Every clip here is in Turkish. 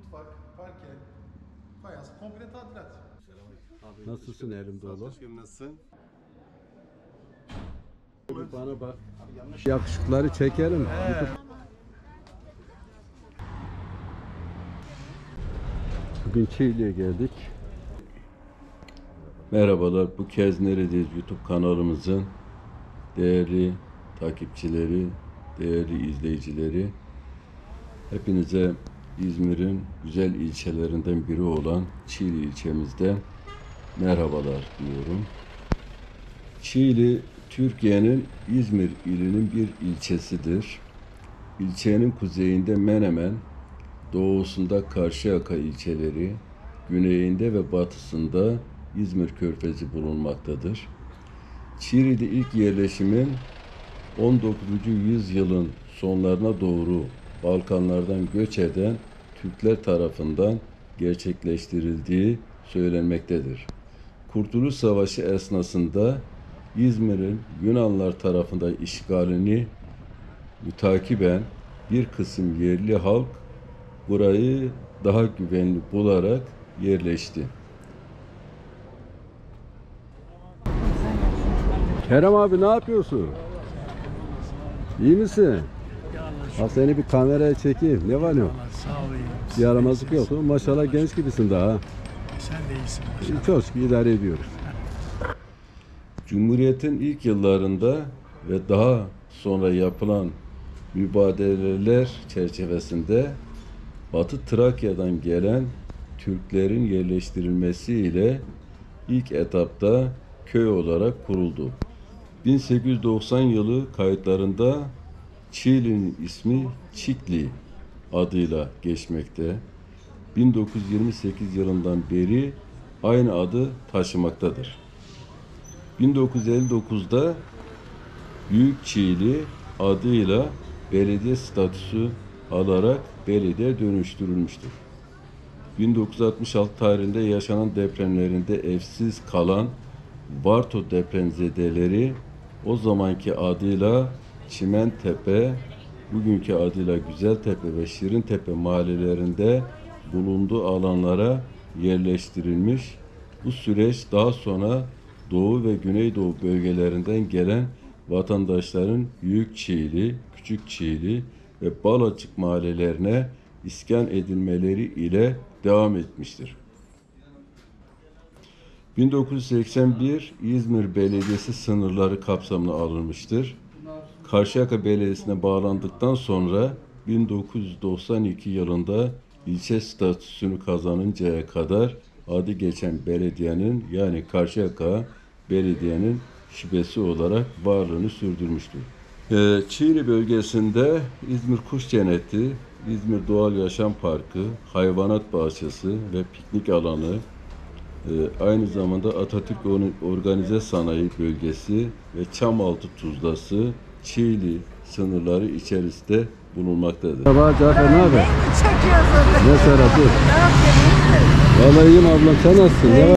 mutfak, parke, fayans, komple tadilat. Nasılsın elim dolu? Başkanım nasılsın? Bir Bana bak. Yakışıkları çekerim. Bugün Çiğli'ye geldik. Merhabalar. Bu kez neredeyiz YouTube kanalımızın değerli takipçileri, değerli izleyicileri. Hepinize İzmir'in güzel ilçelerinden biri olan Çiğli ilçemizde merhabalar diyorum. Çiğli, Türkiye'nin İzmir ilinin bir ilçesidir. İlçenin kuzeyinde Menemen, doğusunda Karşıyaka ilçeleri, güneyinde ve batısında İzmir Körfezi bulunmaktadır. Çiğli'de ilk yerleşimin 19. yüzyılın sonlarına doğru Balkanlardan göç eden Türkler tarafından gerçekleştirildiği söylenmektedir. Kurtuluş Savaşı esnasında İzmir'in Yunanlar tarafından işgalini mütakiben bir kısım yerli halk burayı daha güvenli bularak yerleşti. Kerem abi ne yapıyorsun? İyi misin? Ha seni bir kameraya çekeyim. Ne var ne yok? Sağ yaramazlık yok. Maşallah genç gibisin daha. ha. Sen de iyisin. Çok şükür idare ediyoruz. Cumhuriyet'in ilk yıllarında ve daha sonra yapılan mübadeleler çerçevesinde Batı Trakya'dan gelen Türklerin yerleştirilmesiyle ilk etapta köy olarak kuruldu. 1890 yılı kayıtlarında Çiğli'nin ismi Çikli adıyla geçmekte. 1928 yılından beri aynı adı taşımaktadır. 1959'da Büyük Çiğli adıyla belediye statüsü alarak belediye dönüştürülmüştür. 1966 tarihinde yaşanan depremlerinde evsiz kalan Varto depremzedeleri o zamanki adıyla Çimentepe, bugünkü adıyla Güzeltepe ve Şirintepe mahallelerinde bulunduğu alanlara yerleştirilmiş. Bu süreç daha sonra Doğu ve Güneydoğu bölgelerinden gelen vatandaşların Büyük Çiğli, Küçük Çiğli ve Balacık mahallelerine iskan edilmeleri ile devam etmiştir. 1981 İzmir Belediyesi sınırları kapsamına alınmıştır. Karşıyaka Belediyesi'ne bağlandıktan sonra 1992 yılında ilçe statüsünü kazanıncaya kadar adı geçen belediyenin yani Karşıyaka Belediye'nin şubesi olarak varlığını sürdürmüştür. Ee, Çiğli bölgesinde İzmir Kuş Cenneti, İzmir Doğal Yaşam Parkı, Hayvanat Bahçesi ve piknik alanı, ee, aynı zamanda Atatürk Or- Organize Sanayi Bölgesi ve Çamaltı Tuzlası Çiğli sınırları içerisinde bulunmaktadır. Merhaba Cafer ne haber? çekiyorsun? Ne Serhat dur. Ne yapıyorsun? Vallahi iyiyim ablam sen nasılsın? Ne var?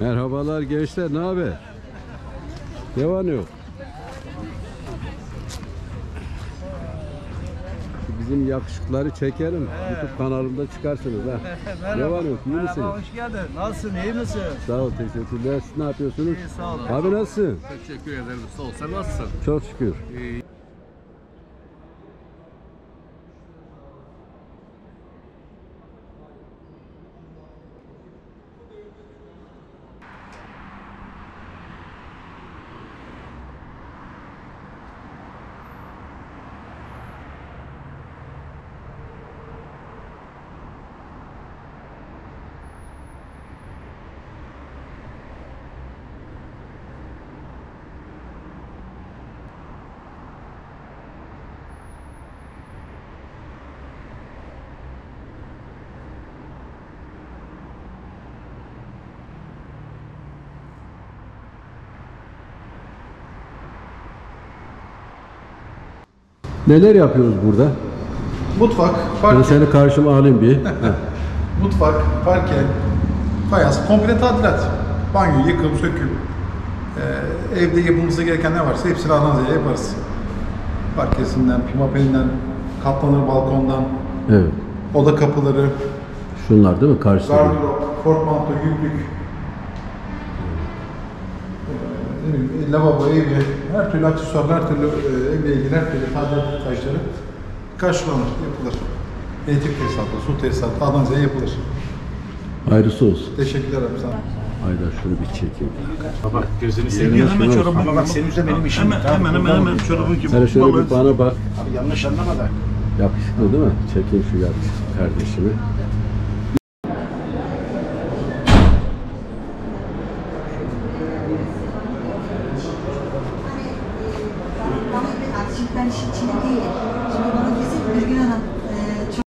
Merhabalar gençler, ne haber? Ne var ne yok? Bizim yakışıkları çekelim. YouTube kanalımda çıkarsınız ha. ne var ne yok? İyi misiniz? Merhaba, hoş geldin. Nasılsın, iyi misin? Sağ ol, teşekkürler. Siz ne yapıyorsunuz? İyi, sağ ol. Abi nasılsın? Teşekkür ederim. Sağ ol. Sen nasılsın? Çok şükür. Neler yapıyoruz burada? Mutfak, Ben parke, seni karşıma alayım bir. Mutfak, parke, fayans, komple tadilat. Banyo, yıkım, söküm. Ee, evde yapılması gereken ne varsa hepsini Adana'ya yaparız. Parkesinden, pimapelinden, katlanır balkondan, evet. oda kapıları, Şunlar değil mi? Karşıda. gardırop, portmanto, yüklük, bileyim, lavabo, evi, her türlü aksesuar, her türlü e, evle ilgili her türlü tadilat taşları karşılanır, yapılır. Elektrik tesisatı, su tesisatı Adana'ya yapılır. Hayırlısı olsun. Teşekkürler abi sana. Haydar şunu bir çekeyim. Bak gözünü seveyim. Hemen çorabı- Ama bak senin üzerine benim işim. Hemen hemen hemen, hemen çorabı gibi. Sen şöyle bir bana bak. Abi yanlış anlama da. Yakışıklı değil mi? Çekeyim şu yakışıklı kardeşimi. Şimdi ben işin içinde değilim. Şimdi bana kesin Birgün Hanım e, çok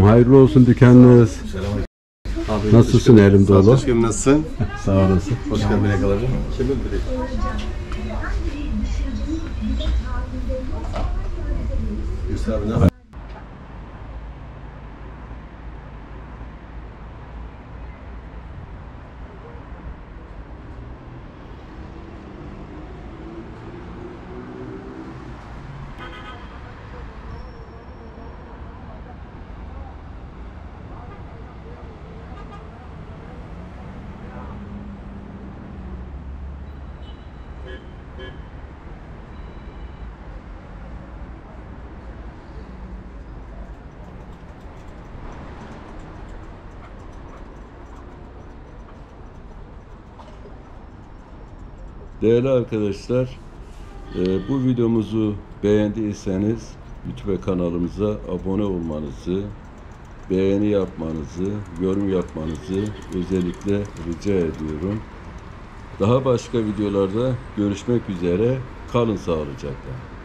Hayırlı olsun dükkanınız. Nasılsın elim dolu? Başkanım nasılsın? Sağ olasın. Hoş geldin biri? Yusuf abi ne Değerli arkadaşlar, e, bu videomuzu beğendiyseniz YouTube kanalımıza abone olmanızı, beğeni yapmanızı, yorum yapmanızı özellikle rica ediyorum. Daha başka videolarda görüşmek üzere. Kalın sağlıcakla.